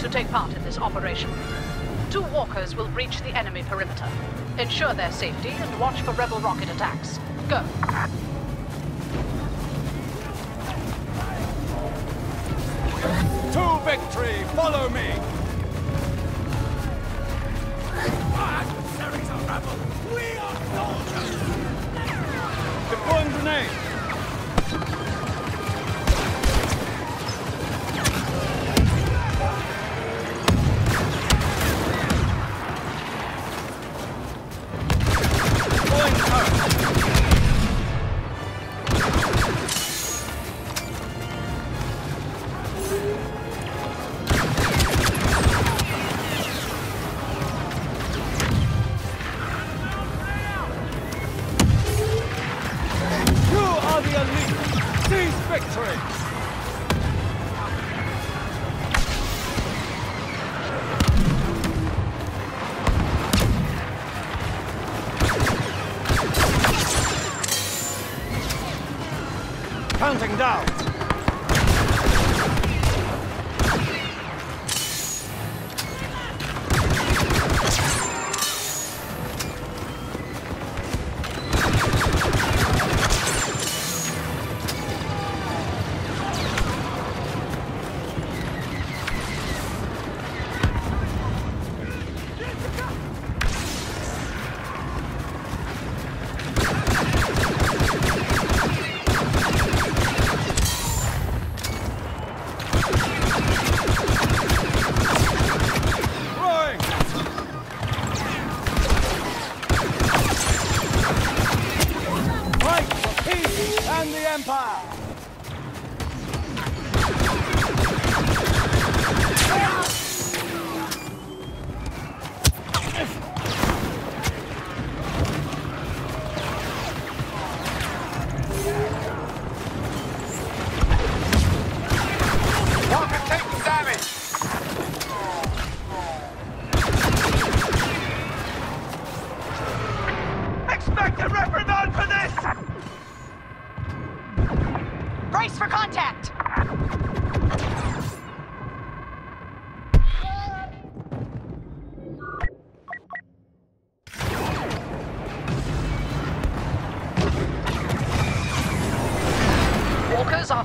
to take part in this operation. Two walkers will breach the enemy perimeter. Ensure their safety and watch for rebel rocket attacks. Go. To victory! Follow me! We are soldiers! Deploying grenade! Victory! Rocket taking damage!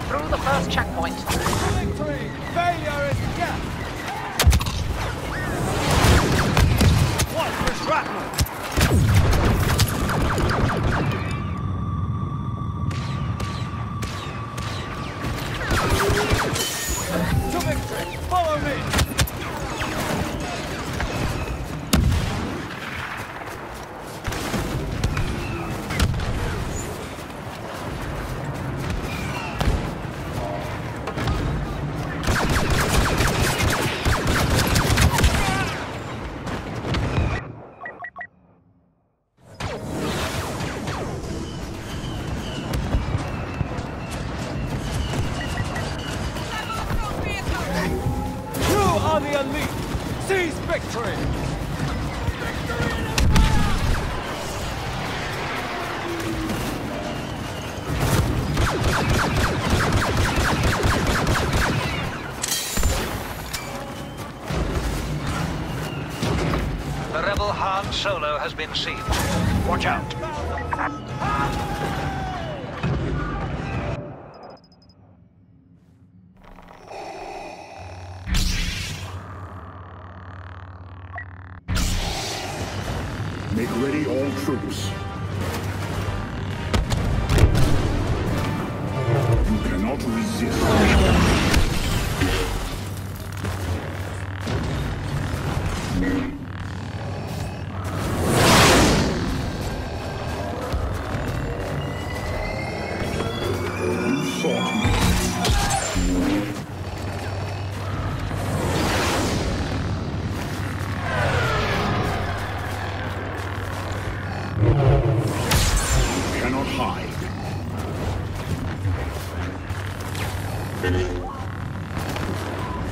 Through the first checkpoint. Elite! Seize victory! The rebel Han Solo has been seen. Watch out. Troops.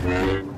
Mm-hmm.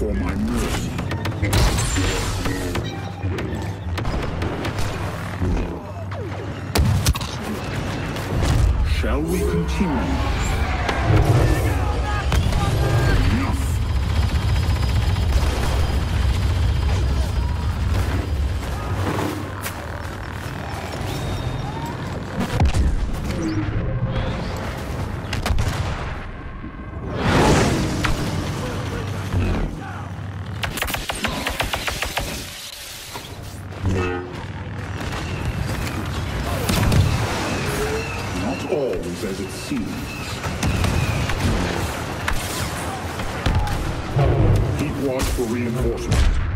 For my mercy. Shall we continue? Always as it seems. Keep watch for reinforcements.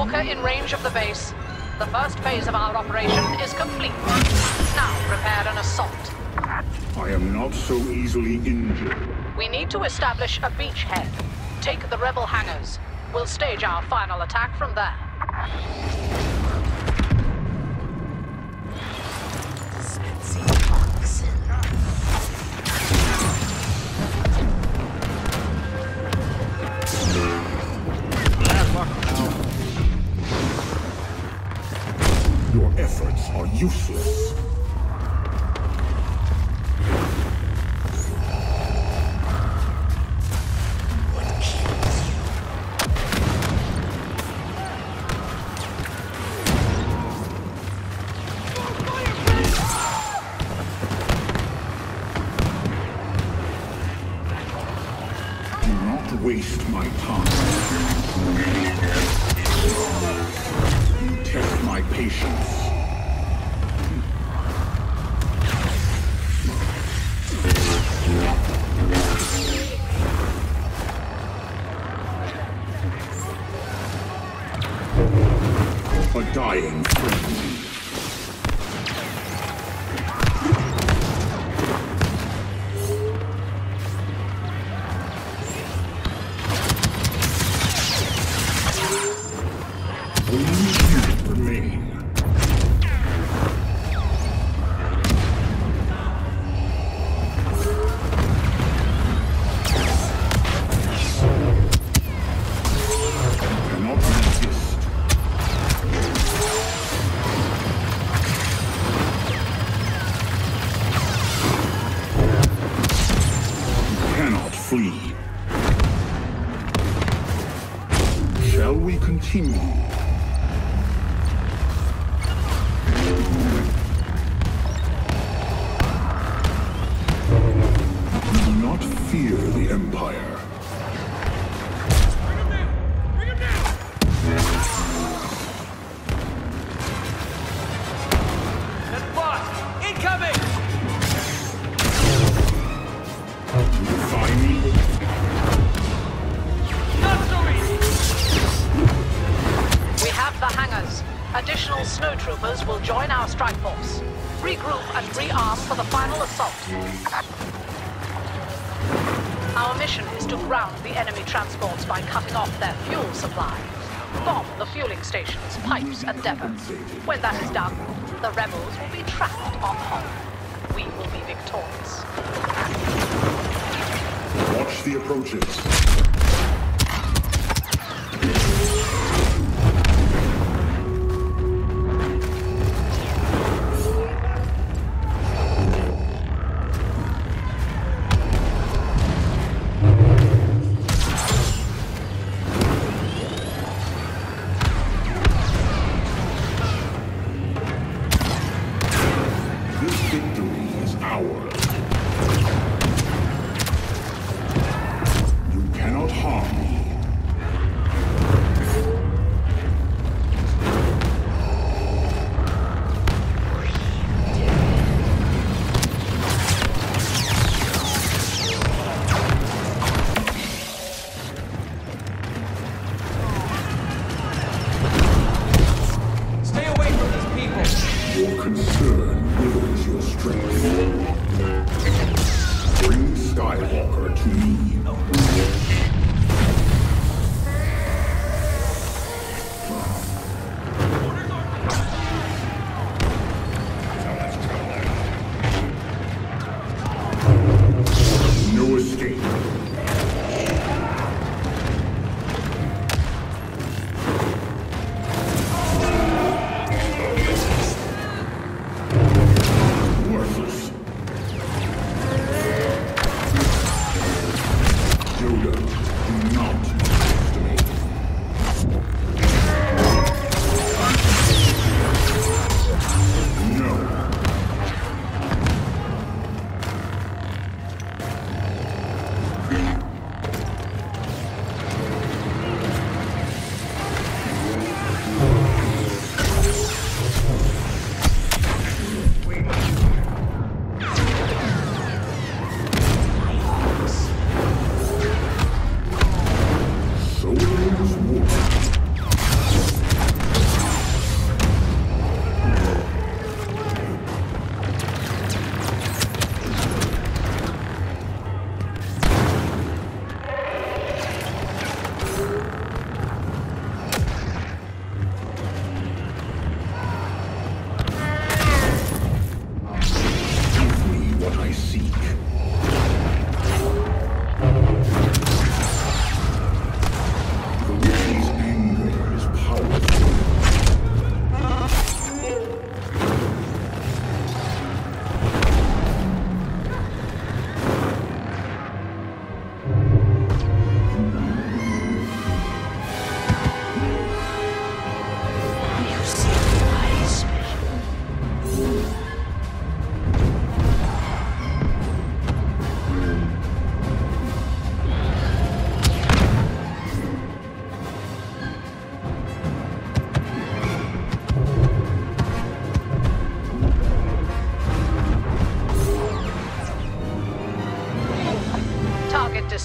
Walker in range of the base. The first phase of our operation is complete. Now prepare an assault. I am not so easily injured. We need to establish a beachhead. Take the rebel hangars. We'll stage our final attack from there. Useless. Do not waste my time. You test my patience. A dying we Regroup and rearm for the final assault. Our mission is to ground the enemy transports by cutting off their fuel supply. Bomb the fueling stations, pipes, and depots. When that is done, the rebels will be trapped on Hoth. We will be victorious. Watch the approaches.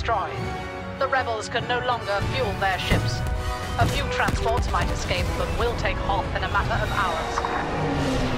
Destroyed. The rebels can no longer fuel their ships. A few transports might escape, but will take Hoth in a matter of hours.